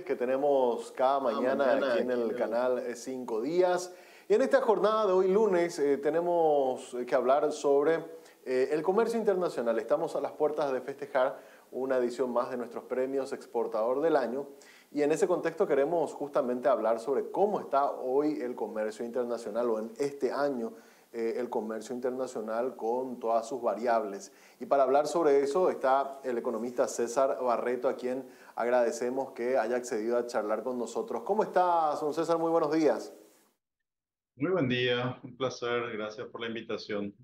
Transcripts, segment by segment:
que tenemos cada mañana, aquí en el canal 5 Días. Y en esta jornada de hoy lunes eh, tenemos que hablar sobre eh, el comercio internacional. Estamos a las puertas de festejar una edición más de nuestros premios Exportador del Año. Y en ese contexto queremos justamente hablar sobre cómo está hoy el comercio internacional o en este año eh, el comercio internacional con todas sus variables. Y para hablar sobre eso está el economista César Barreto, a quien agradecemos que haya accedido a charlar con nosotros. ¿Cómo estás, don César? Muy buenos días. Muy buen día, un placer, gracias por la invitación.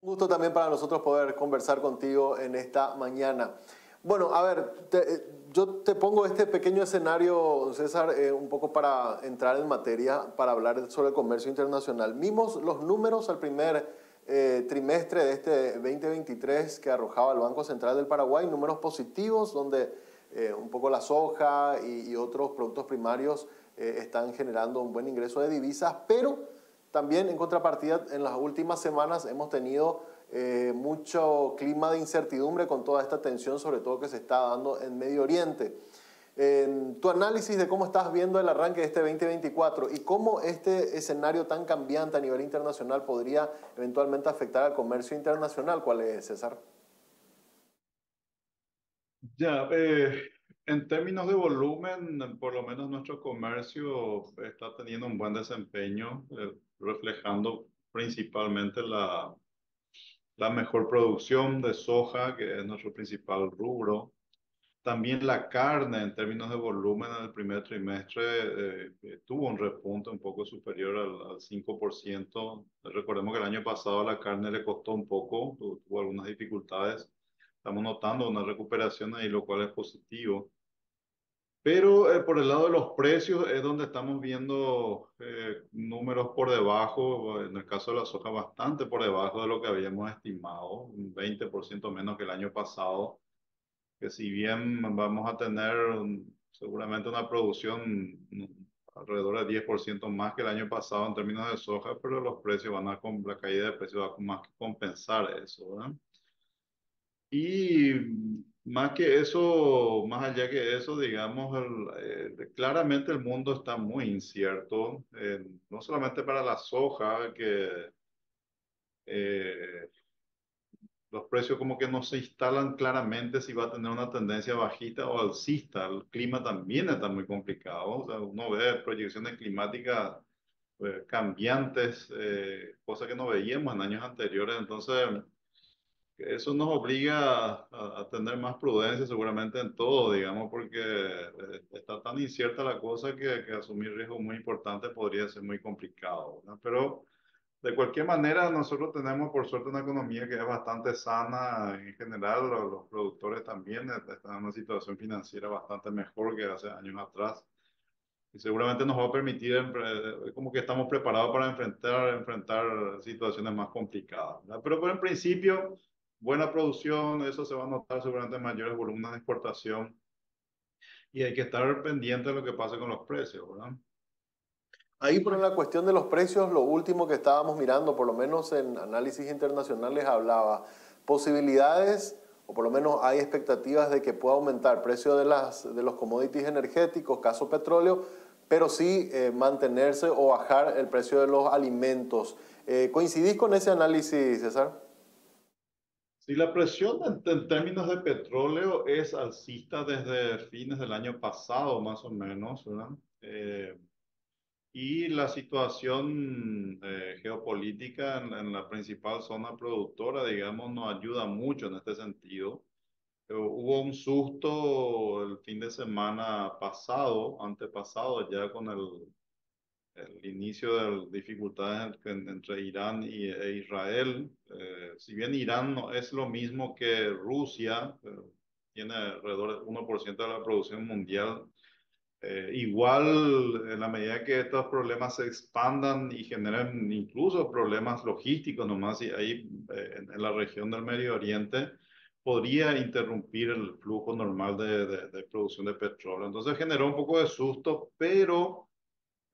Un gusto también para nosotros poder conversar contigo en esta mañana. Bueno, a ver, eh, yo te pongo este pequeño escenario, César, eh, un poco para entrar en materia, para hablar sobre el comercio internacional. Vimos los números al primer eh, trimestre de este 2023 que arrojaba el Banco Central del Paraguay, números positivos donde un poco la soja y, y otros productos primarios están generando un buen ingreso de divisas, pero también en contrapartida en las últimas semanas hemos tenido eh, mucho clima de incertidumbre con toda esta tensión, sobre todo que se está dando en Medio Oriente. En tu análisis de cómo estás viendo el arranque de este 2024 y cómo este escenario tan cambiante a nivel internacional podría eventualmente afectar al comercio internacional, ¿cuál es, César? Ya, eh, en términos de volumen, por lo menos nuestro comercio está teniendo un buen desempeño, eh, reflejando principalmente la, la mejor producción de soja, que es nuestro principal rubro. También la carne, en términos de volumen, en el primer trimestre eh, eh, tuvo un repunte un poco superior al, al 5%. Recordemos que el año pasado la carne le costó un poco, tuvo algunas dificultades. Estamos notando una recuperación ahí, lo cual es positivo. Pero eh, por el lado de los precios es donde estamos viendo eh, números por debajo, en el caso de la soja bastante por debajo de lo que habíamos estimado, un 20% menos que el año pasado, que si bien vamos a tener seguramente una producción alrededor de 10% más que el año pasado en términos de soja, pero los precios van a, la caída de precios va a más que compensar eso, ¿verdad? Y más que eso, más allá que eso, digamos, eh, claramente el mundo está muy incierto, eh, no solamente para la soja, que eh, los precios como que no se instalan claramente si va a tener una tendencia bajita o alcista. El clima también está muy complicado. O sea, uno ve proyecciones climáticas cambiantes, cosas que no veíamos en años anteriores. Entonces, eso nos obliga a, tener más prudencia seguramente en todo, digamos, porque eh, está tan incierta la cosa que, que asumir riesgos muy importantes podría ser muy complicado. ¿no? Pero de cualquier manera, nosotros tenemos por suerte una economía que es bastante sana en general, los, los productores también están en una situación financiera bastante mejor que hace años atrás. Y seguramente nos va a permitir, eh, como que estamos preparados para enfrentar, enfrentar situaciones más complicadas. Pero por el principio, buena producción, eso se va a notar seguramente en mayores volúmenes de exportación. Y hay que estar pendiente de lo que pasa con los precios, ¿verdad? Ahí por la cuestión de los precios, lo último que estábamos mirando, por lo menos en análisis internacionales, hablaba posibilidades, o por lo menos hay expectativas de que pueda aumentar el precio de, las, de los commodities energéticos, caso petróleo, pero sí eh, mantenerse o bajar el precio de los alimentos. Eh, ¿Coincidís con ese análisis, César? Sí, la presión en, términos de petróleo es alcista desde fines del año pasado, más o menos, ¿verdad? Eh, y la situación eh, geopolítica en, en, la principal zona productora, digamos, nos ayuda mucho en este sentido. Pero hubo un susto el fin de semana pasado, antepasado, ya con el el inicio de las dificultades entre Irán y, e Israel. Eh, si bien Irán no es lo mismo que Rusia, eh, tiene alrededor del 1% de la producción mundial, eh, igual en la medida que estos problemas se expandan y generen incluso problemas logísticos nomás y ahí en, en, la región del Medio Oriente, podría interrumpir el flujo normal de, de, de producción de petróleo. Entonces generó un poco de susto, pero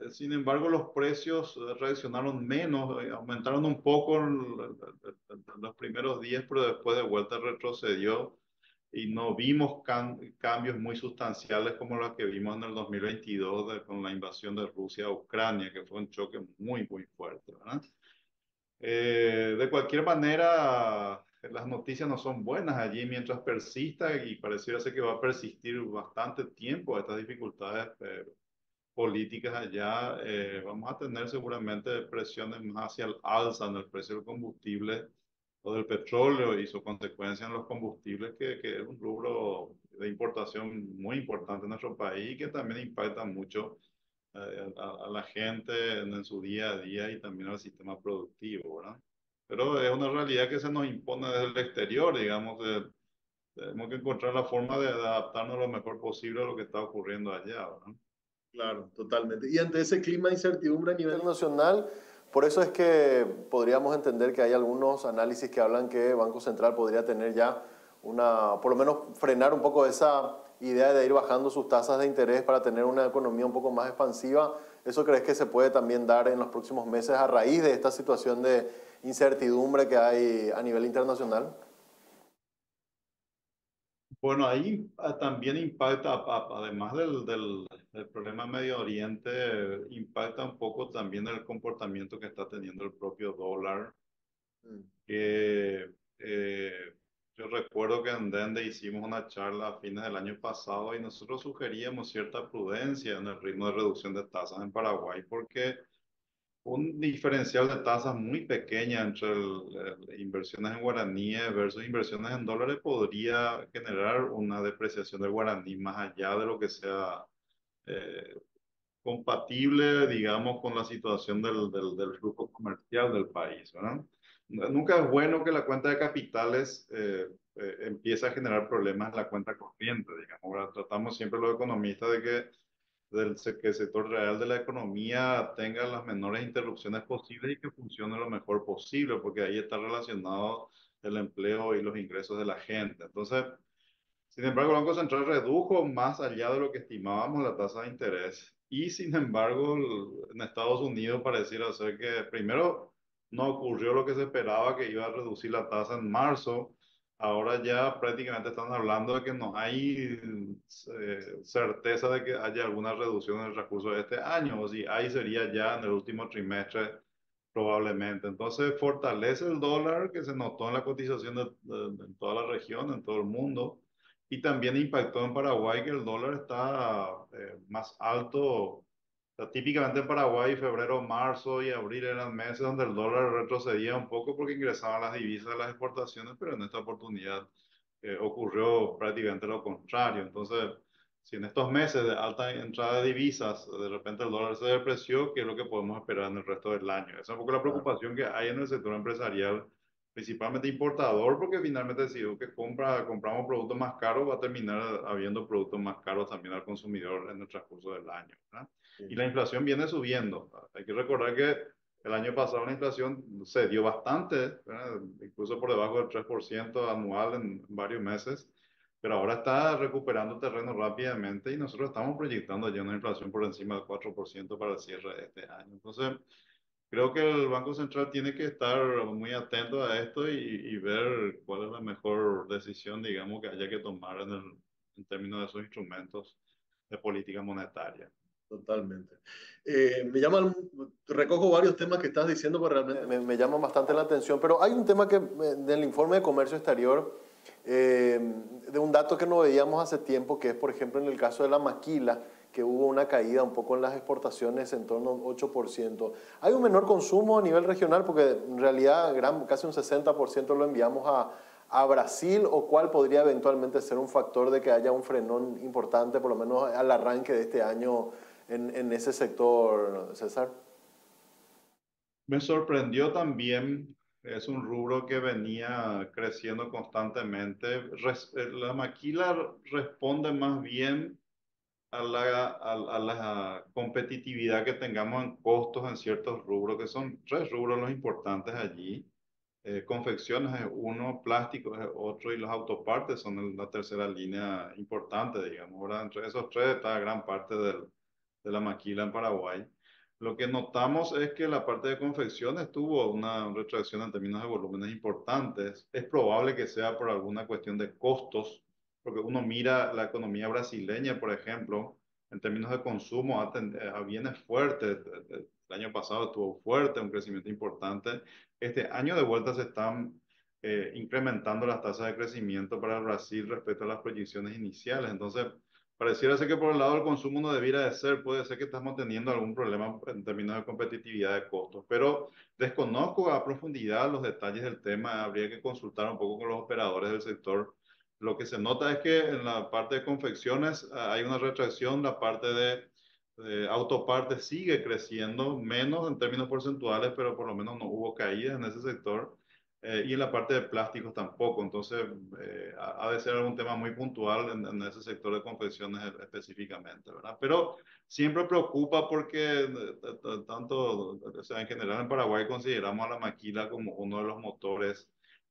sin embargo, los precios eh, reaccionaron menos, eh, aumentaron un poco en los primeros días, pero después de vuelta retrocedió. y no vimos cambios muy sustanciales como los que vimos en el 2022 con la invasión de Rusia a Ucrania, que fue un choque muy, muy fuerte. Eh, de cualquier manera, las noticias no son buenas allí mientras persista y pareciera ser que va a persistir bastante tiempo estas dificultades eh, políticas allá. Eh, vamos a tener seguramente presiones más hacia el alza en el precio del combustible o del petróleo y su consecuencia en los combustibles, que, que es un rubro de importación muy importante en nuestro país y que también impacta mucho eh, a, a, la gente en, en, su día a día y también al sistema productivo, ¿verdad? Pero es una realidad que se nos impone desde el exterior, digamos, tenemos que encontrar la forma de, adaptarnos lo mejor posible a lo que está ocurriendo allá, ¿verdad? Claro, totalmente. Y ante ese clima de incertidumbre a nivel nacional, por eso es que podríamos entender que hay algunos análisis que hablan que Banco Central podría tener ya una, por lo menos frenar un poco esa idea de ir bajando sus tasas de interés para tener una economía un poco más expansiva. ¿Eso crees que se puede también dar en los próximos meses a raíz de esta situación de incertidumbre que hay a nivel internacional? Bueno, ahí ah, también impacta, además del, del, del, problema Medio Oriente, impacta un poco también el comportamiento que está teniendo el propio dólar. Mm. Que, eh, yo recuerdo que en Dende hicimos una charla a fines del año pasado y nosotros sugeríamos cierta prudencia en el ritmo de reducción de tasas en Paraguay porque un diferencial de tasas muy pequeña entre el, inversiones en guaraníes versus inversiones en dólares podría generar una depreciación del guaraní más allá de lo que sea eh, compatible, digamos, con la situación del, del, del, flujo comercial del país. ¿verdad? Nunca es bueno que la cuenta de capitales eh, eh, empiece a generar problemas en la cuenta corriente, digamos. ¿verdad? Tratamos siempre los economistas de que del que el sector real de la economía tenga las menores interrupciones posibles y que funcione lo mejor posible, porque ahí está relacionado el empleo y los ingresos de la gente. Entonces, sin embargo, el Banco Central redujo más allá de lo que estimábamos la tasa de interés y, sin embargo, en Estados Unidos pareciera ser que primero no ocurrió lo que se esperaba, que iba a reducir la tasa en marzo, ahora ya prácticamente están hablando de que no hay eh, certeza de que haya alguna reducción en el recurso de este año, o si ahí sería ya en el último trimestre probablemente. Entonces fortalece el dólar que se notó en la cotización de, en toda la región, en todo el mundo, y también impactó en Paraguay que el dólar está eh, más alto típicamente en Paraguay, febrero, marzo y abril eran meses donde el dólar retrocedía un poco porque ingresaban las divisas de las exportaciones, pero en esta oportunidad eh, ocurrió prácticamente lo contrario. Entonces, si en estos meses de alta entrada de divisas, de repente el dólar se depreció, ¿qué es lo que podemos esperar en el resto del año? Esa es un poco la preocupación que hay en el sector empresarial, principalmente importador, porque finalmente si que compra, compramos productos más caros, va a terminar habiendo productos más caros también al consumidor en el transcurso del año. ¿verdad? y la inflación viene subiendo. Hay que recordar que el año pasado la inflación se dio bastante, incluso por debajo del 3% anual en varios meses, pero ahora está recuperando terreno rápidamente y nosotros estamos proyectando ya una inflación por encima del 4% para el cierre de este año. Entonces, creo que el Banco Central tiene que estar muy atento a esto y, y ver cuál es la mejor decisión, digamos, que haya que tomar en, el, en términos de esos instrumentos de política monetaria. Totalmente. Eh, me llaman, recojo varios temas que estás diciendo, pero realmente me, me llaman bastante la atención. Pero hay un tema que del informe de comercio exterior, eh, de un dato que no veíamos hace tiempo, que es, por ejemplo, en el caso de la maquila, que hubo una caída un poco en las exportaciones en torno a un 8%. Hay un menor consumo a nivel regional, porque en realidad gran, casi un 60% lo enviamos a, a Brasil o cuál podría eventualmente ser un factor de que haya un frenón importante, por lo menos al arranque de este año en, en ese sector, César? Me sorprendió también, es un rubro que venía creciendo constantemente. Eh, la maquila responde más bien a la, a, la, competitividad que tengamos en costos en ciertos rubros, que son tres rubros los importantes allí. Eh, confecciones es uno, plásticos es otro y los autopartes son la tercera línea importante, digamos. Ahora, entre esos tres está gran parte del, de la maquila en Paraguay. Lo que notamos es que la parte de confecciones tuvo una retracción en términos de volúmenes importantes. Es probable que sea por alguna cuestión de costos porque uno mira la economía brasileña, por ejemplo, en términos de consumo, viene fuerte. El año pasado estuvo fuerte, un crecimiento importante. Este año de vuelta se están eh, incrementando las tasas de crecimiento para Brasil respecto a las proyecciones iniciales. Entonces, pareciera ser que por el lado del consumo no debiera de ser, puede ser que estamos teniendo algún problema en términos de competitividad de costos, pero desconozco a profundidad los detalles del tema, habría que consultar un poco con los operadores del sector. Lo que se nota es que en la parte de confecciones ah, hay una retracción, la parte de, de autopartes sigue creciendo, menos en términos porcentuales, pero por lo menos no hubo caídas en ese sector. Eh, y en la parte de plásticos tampoco. Entonces, eh, ha, de ser algún tema muy puntual en, ese sector de confecciones específicamente, ¿verdad? Pero siempre preocupa porque eh, tanto, o sea, en general en Paraguay consideramos a la maquila como uno de los motores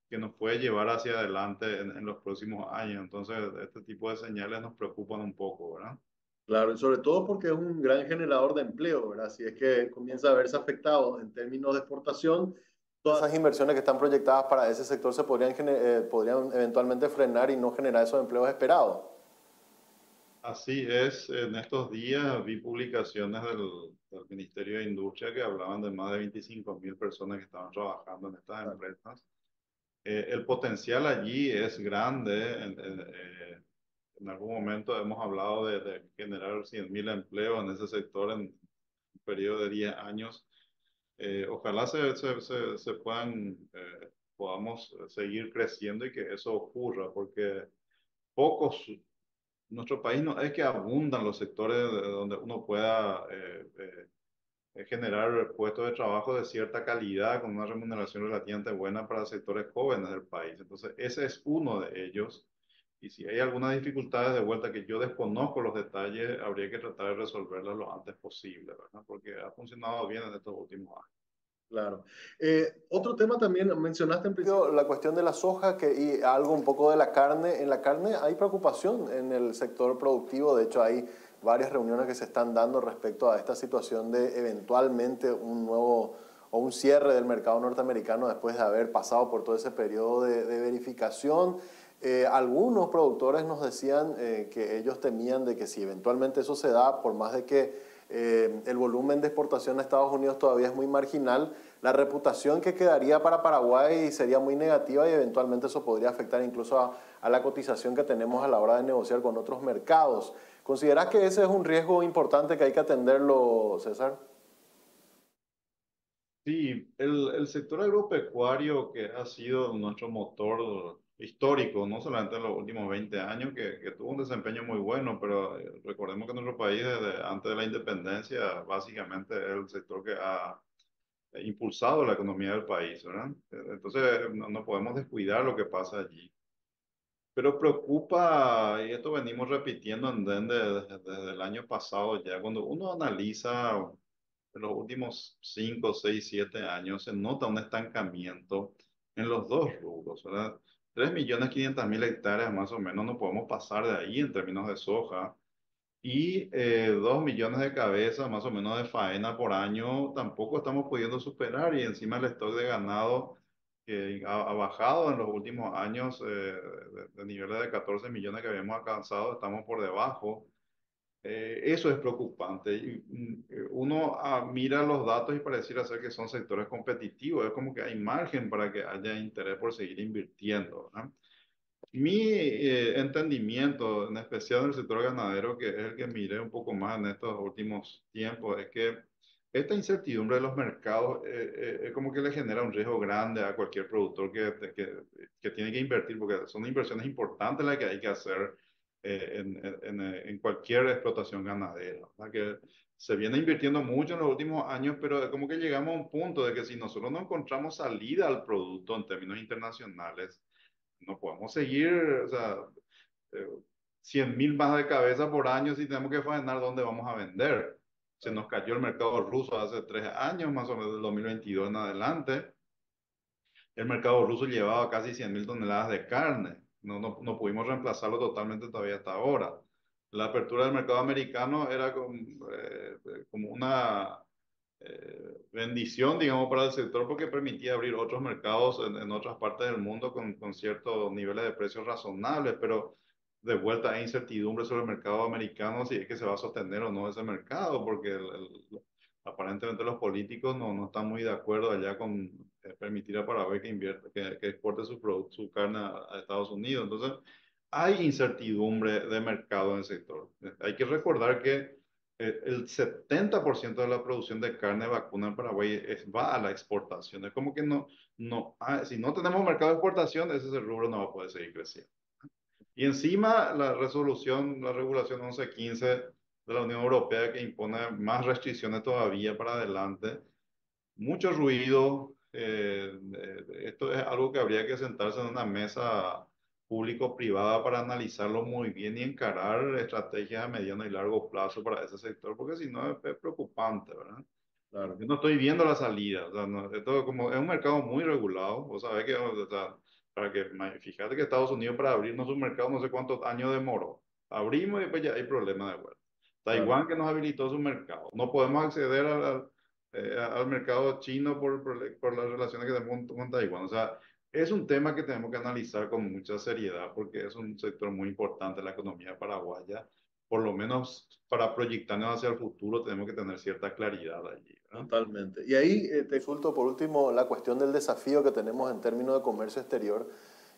que nos puede llevar hacia adelante en, en los próximos años. Entonces, este tipo de señales nos preocupan un poco, ¿verdad? Claro, y sobre todo porque es un gran generador de empleo, ¿verdad? Si es que comienza a verse afectado en términos de exportación, todas esas inversiones que están proyectadas para ese sector se podrían, eh, podrían eventualmente frenar y no generar esos empleos esperados. Así es, en estos días vi publicaciones del, Ministerio de Industria que hablaban de más de 25 mil personas que estaban trabajando en estas empresas. Eh, el potencial allí es grande. En, eh, en, algún momento hemos hablado de, de generar 100 mil empleos en ese sector en un periodo de 10 años eh, ojalá se, se, se, puedan, eh, podamos seguir creciendo y que eso ocurra, porque pocos, nuestro país no es que abundan los sectores donde uno pueda eh, generar puestos de trabajo de cierta calidad con una remuneración relativamente buena para sectores jóvenes del país. Entonces, ese es uno de ellos. Y si hay algunas dificultades de vuelta que yo desconozco los detalles, habría que tratar de resolverlas lo antes posible, ¿verdad? Porque ha funcionado bien en estos últimos años. Claro. Eh, otro tema también, mencionaste en principio la cuestión de la soja que, y algo un poco de la carne. En la carne hay preocupación en el sector productivo, de hecho hay varias reuniones que se están dando respecto a esta situación de eventualmente un nuevo o un cierre del mercado norteamericano después de haber pasado por todo ese periodo de, verificación. Eh, algunos productores nos decían eh, que ellos temían de que si eventualmente eso se da, por más de que eh, el volumen de exportación a Estados Unidos todavía es muy marginal, la reputación que quedaría para Paraguay sería muy negativa y eventualmente eso podría afectar incluso a, la cotización que tenemos a la hora de negociar con otros mercados. ¿Consideras que ese es un riesgo importante que hay que atenderlo, César? Sí, el, el sector agropecuario que ha sido nuestro motor histórico, no solamente en los últimos 20 años, que, que tuvo un desempeño muy bueno, pero eh, recordemos que nuestro país, desde antes de la independencia, básicamente es el sector que ha impulsado la economía del país, ¿verdad? Entonces, no, podemos descuidar lo que pasa allí. Pero preocupa, y esto venimos repitiendo desde, el año pasado ya, cuando uno analiza los últimos 5, 6, 7 años, se nota un estancamiento en los dos rubros, ¿verdad? 3.500.000 hectáreas más o menos, no podemos pasar de ahí en términos de soja. Y eh, 2 millones de cabezas más o menos de faena por año tampoco estamos pudiendo superar y encima el stock de ganado que ha, bajado en los últimos años eh, de, niveles de 14 millones que habíamos alcanzado, estamos por debajo. Eh, eso es preocupante. Mm, uno ah, mira los datos y pareciera ser que son sectores competitivos. Es como que hay margen para que haya interés por seguir invirtiendo. Mi eh, entendimiento, en especial en el sector ganadero, que es el que miré un poco más en estos últimos tiempos, es que esta incertidumbre de los mercados eh, es como que le genera un riesgo grande a cualquier productor que, que, que tiene que invertir, porque son inversiones importantes las que hay que hacer eh, en, en, en, cualquier explotación ganadera. Que se viene invirtiendo mucho en los últimos años, pero como que llegamos a un punto de que si nosotros no encontramos salida al producto en términos internacionales, no podemos seguir, o sea, eh, 100 mil más de cabeza por año si tenemos que faenar dónde vamos a vender. Se nos cayó el mercado ruso hace tres años, más o menos del 2022 en adelante. El mercado ruso llevaba casi 100 mil toneladas de carne no, no, no pudimos reemplazarlo totalmente todavía hasta ahora. La apertura del mercado americano era como, eh, como una eh, bendición, digamos, para el sector porque permitía abrir otros mercados en, en otras partes del mundo con, con, ciertos niveles de precios razonables, pero de vuelta a incertidumbre sobre el mercado americano, si es que se va a sostener o no ese mercado, porque aparentemente los políticos no, no están muy de acuerdo allá con eh, permitir a Paraguay que, invierta, que, que exporte su, su carne a, Estados Unidos. Entonces, hay incertidumbre de mercado en el sector. Hay que recordar que el 70% de la producción de carne vacuna en Paraguay es, va a la exportación. Es como que no, no, ah, si no tenemos mercado de exportación, ese rubro no va a poder seguir creciendo. Y encima la resolución, la regulación 1115 de la Unión Europea que impone más restricciones todavía para adelante. Mucho ruido. Eh, esto es algo que habría que sentarse en una mesa público-privada para analizarlo muy bien y encarar estrategias a mediano y largo plazo para ese sector, porque si no es, preocupante, ¿verdad? Claro. Yo no estoy viendo la salida. O sea, no, esto como, es un mercado muy regulado. Vos sabés que o sea, para que, fíjate que Estados Unidos para abrirnos un mercado no sé cuántos años demoró. Abrimos y después ya hay problemas de vuelta. Taiwán que nos habilitó su mercado. No podemos acceder al, eh, al mercado chino por, por, las relaciones que tenemos con Taiwán. O sea, es un tema que tenemos que analizar con mucha seriedad porque es un sector muy importante en la economía paraguaya. Por lo menos para proyectarnos hacia el futuro tenemos que tener cierta claridad allí. Totalmente. Y ahí eh, te consulto por último la cuestión del desafío que tenemos en términos de comercio exterior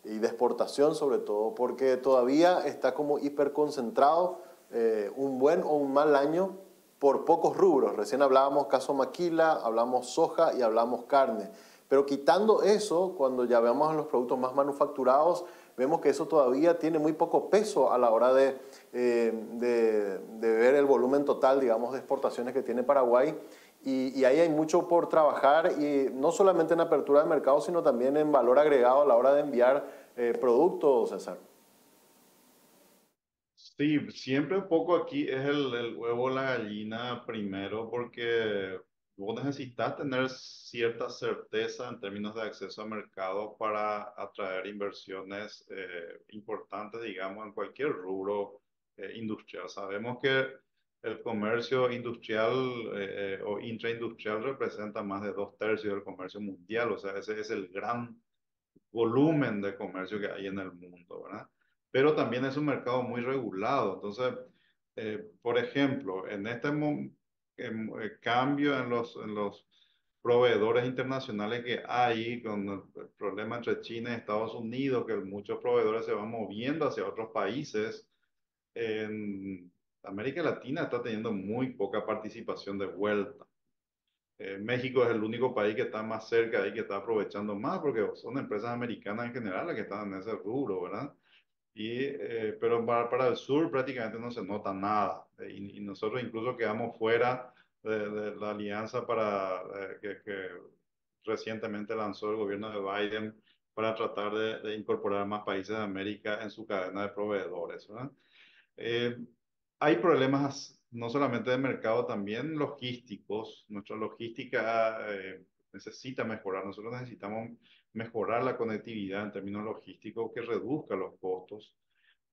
y de exportación sobre todo, porque todavía está como hiperconcentrado eh, un buen o un mal año por pocos rubros. Recién hablábamos caso maquila, hablamos soja y hablamos carne. Pero quitando eso, cuando ya veamos los productos más manufacturados, vemos que eso todavía tiene muy poco peso a la hora de, eh, de, de, ver el volumen total, digamos, de exportaciones que tiene Paraguay. Y, y, ahí hay mucho por trabajar, y no solamente en apertura de mercado, sino también en valor agregado a la hora de enviar eh, productos, César. Sí, siempre un poco aquí es el, el huevo la gallina primero, porque vos necesitas tener cierta certeza en términos de acceso a mercado para atraer inversiones eh, importantes, digamos, en cualquier rubro eh, industrial. Sabemos que el comercio industrial eh, o intraindustrial representa más de dos tercios del comercio mundial, o sea, ese es el gran volumen de comercio que hay en el mundo, ¿verdad? Pero también es un mercado muy regulado, entonces, por ejemplo, en este momento, eh, cambio en los, en los proveedores internacionales que hay con el problema entre China y Estados Unidos, que muchos proveedores se van moviendo hacia otros países. En América Latina está teniendo muy poca participación de vuelta. Eh, México es el único país que está más cerca y que está aprovechando más porque son empresas americanas en general las que están en ese rubro, ¿verdad? Y, eh, pero para, para, el sur prácticamente no se nota nada. Y, y nosotros incluso quedamos fuera de, de la alianza para, eh, que, que, recientemente lanzó el gobierno de Biden para tratar de, de, incorporar más países de América en su cadena de proveedores. Eh, hay problemas no solamente de mercado, también logísticos. Nuestra logística eh, necesita mejorar. Nosotros necesitamos mejorar la conectividad en términos logísticos que reduzca los costos.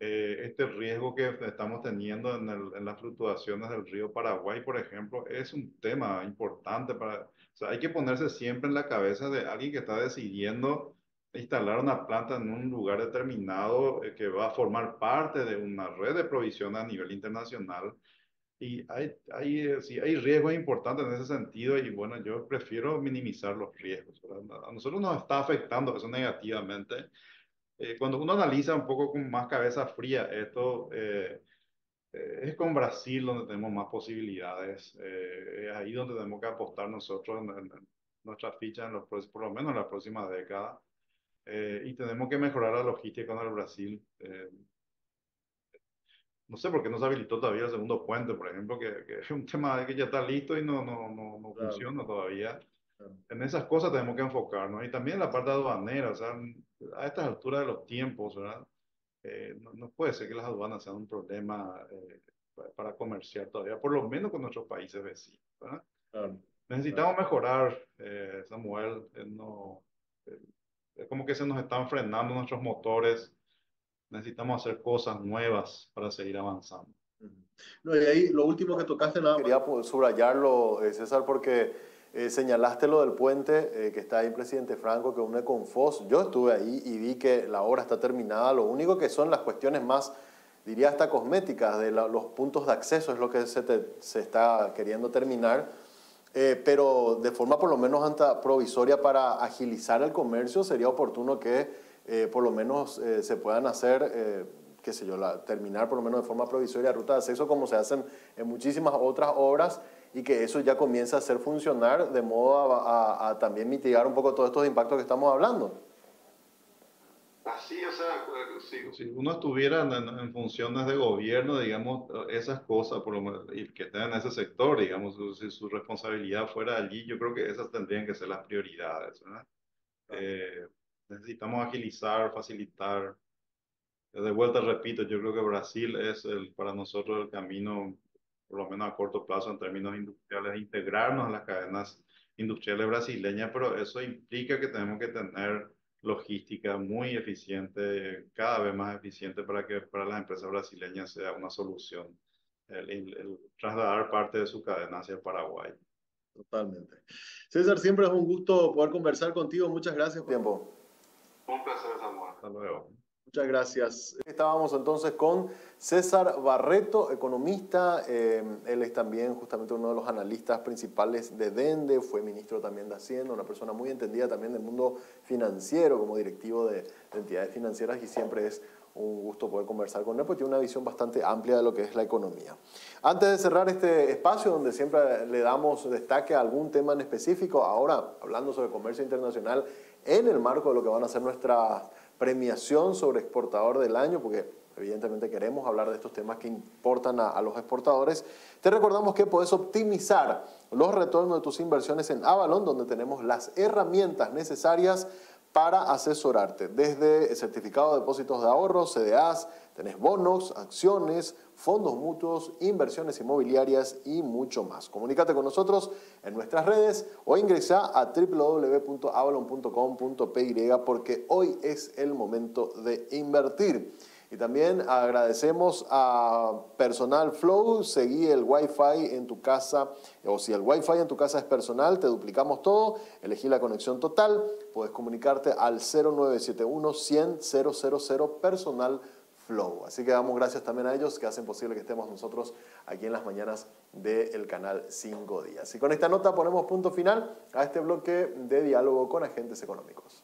Eh, este riesgo que estamos teniendo en, el, en, las fluctuaciones del río Paraguay, por ejemplo, es un tema importante para, o sea, hay que ponerse siempre en la cabeza de alguien que está decidiendo instalar una planta en un lugar determinado eh, que va a formar parte de una red de provisión a nivel internacional. Y hay, hay, eh, sí, hay riesgos importantes en ese sentido y bueno, yo prefiero minimizar los riesgos. A nosotros nos está afectando eso negativamente. Eh, cuando uno analiza un poco con más cabeza fría esto, eh, eh, es con Brasil donde tenemos más posibilidades. es ahí donde tenemos que apostar nosotros en, en nuestras fichas, en los, por lo menos en la próxima década. y tenemos que mejorar la logística con el Brasil no sé por qué no se habilitó todavía el segundo puente, por ejemplo, que, que es un tema que ya está listo y no, no, no, no claro. funciona todavía. Claro. En esas cosas tenemos que enfocarnos. Y también la parte aduanera, o sea, a estas alturas de los tiempos, ¿verdad? Eh, no, no, puede ser que las aduanas sean un problema eh, para comerciar todavía, por lo menos con nuestros países vecinos. ¿verdad? Claro. Necesitamos mejorar, eh, Samuel. Eh, no, eh, es como que se nos están frenando nuestros motores. Necesitamos hacer cosas nuevas para seguir avanzando. No, y ahí lo último que tocaste, nada, quería subrayarlo, eh, César, porque eh, señalaste lo del puente eh, que está ahí presidente Franco, que une con FOS. Yo estuve ahí y vi que la obra está terminada. Lo único que son las cuestiones más diría hasta cosméticas, de los puntos de acceso, es lo que se, se está queriendo terminar, eh, pero de forma por lo menos anta provisoria para agilizar el comercio, sería oportuno que eh, por lo menos eh, se puedan hacer, qué sé yo, la, terminar por lo menos de forma provisoria ruta de acceso como se hacen en muchísimas otras obras y que eso ya comience a hacer funcionar de modo a también mitigar un poco todos estos impactos que estamos hablando. Así, o sea, si, uno estuviera en, funciones de gobierno, digamos, esas cosas, por lo menos, y que estén en ese sector, digamos, si su responsabilidad fuera allí, yo creo que esas tendrían que ser las prioridades, ¿verdad? Eh, necesitamos agilizar, facilitar. De vuelta, repito, yo creo que Brasil es el, para nosotros el camino, por lo menos a corto plazo, en términos industriales, integrarnos a las cadenas industriales brasileñas, pero eso implica que tenemos que tener logística muy eficiente, cada vez más eficiente para que para las empresas brasileñas sea una solución el, trasladar parte de su cadena hacia Paraguay. Totalmente. César, siempre es un gusto poder conversar contigo. Muchas gracias por tiempo. Un placer, Samuel. Hasta luego. Muchas gracias. Estábamos entonces con César Barreto, economista. Eh, él es también justamente uno de los analistas principales de Dende, fue ministro también de Hacienda, una persona muy entendida también del mundo financiero como directivo de, entidades financieras y siempre es un gusto poder conversar con él porque tiene una visión bastante amplia de lo que es la economía. Antes de cerrar este espacio donde siempre le damos destaque a algún tema en específico, ahora hablando sobre comercio internacional en el marco de lo que van a ser nuestras premiación sobre exportador del año, porque evidentemente queremos hablar de estos temas que importan a, los exportadores. Te recordamos que puedes optimizar los retornos de tus inversiones en Avalon, donde tenemos las herramientas necesarias para asesorarte, desde certificado de depósitos de ahorro, CDAs, tenés bonos, acciones, fondos mutuos, inversiones inmobiliarias y mucho más. Comunícate con nosotros en nuestras redes o ingresa a www.avalon.com.py porque hoy es el momento de invertir. Y también agradecemos a Personal Flow, seguí el Wi-Fi en tu casa, o si el Wi-Fi en tu casa es personal, te duplicamos todo, elegí la conexión total, puedes comunicarte al 0971 100 000 Personal Flow. Así que damos gracias también a ellos que hacen posible que estemos nosotros aquí en las mañanas del canal 5 días. Y con esta nota ponemos punto final a este bloque de diálogo con agentes económicos.